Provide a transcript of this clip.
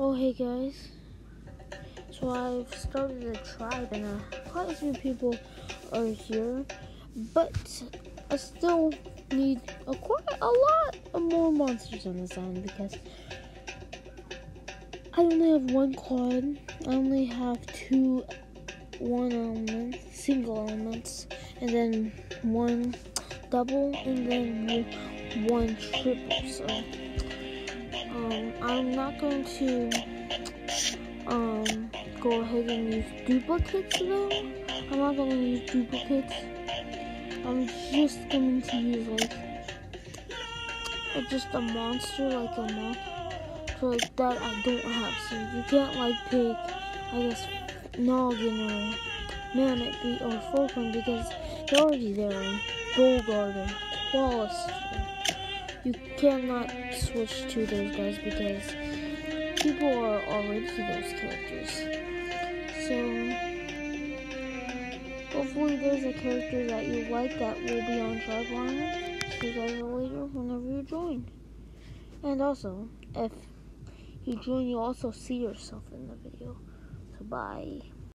Oh hey guys. So I've started a tribe and uh, quite a few people are here, but I still need a quite a lot of more monsters on this island because I only have one quad. I only have two one element, single elements, and then one double, and then one triple. So um, I'm not going to um, go ahead and use duplicates though. I'm not going to use duplicates. I'm just going to use like just a monster, like a monster. So like that I don't have. So you can't like pick, I guess, Noggin or Beat or Furcorn because they're already there. Bowgart Garden, Wallace you cannot switch to those guys because people are already those characters. So hopefully there's a character that you like that will be on Tribe. See you guys later whenever you join. And also, if you join, you also see yourself in the video. So bye.